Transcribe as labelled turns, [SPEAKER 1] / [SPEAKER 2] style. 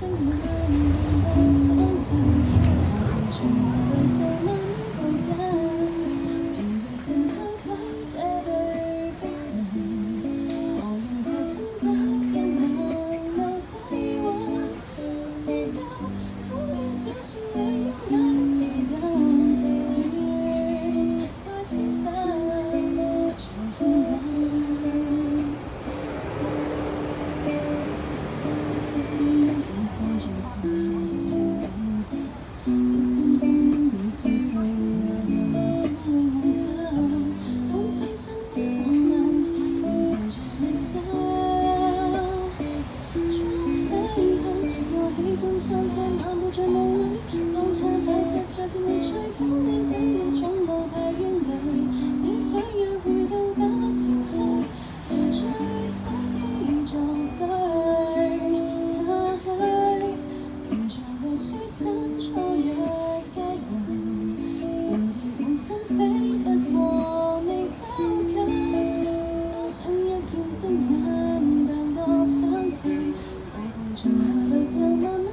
[SPEAKER 1] doesn't matter. 相信盼到在梦里，放下太实在是没吹跟，你这一总无太远离，只想要回到那潮水，如醉心思作对。啊嘿，漫长路虽心错也皆人，蝴蝶满身飞不过未走近，多想一见真吻，但多想情，何妨从下路就慢慢。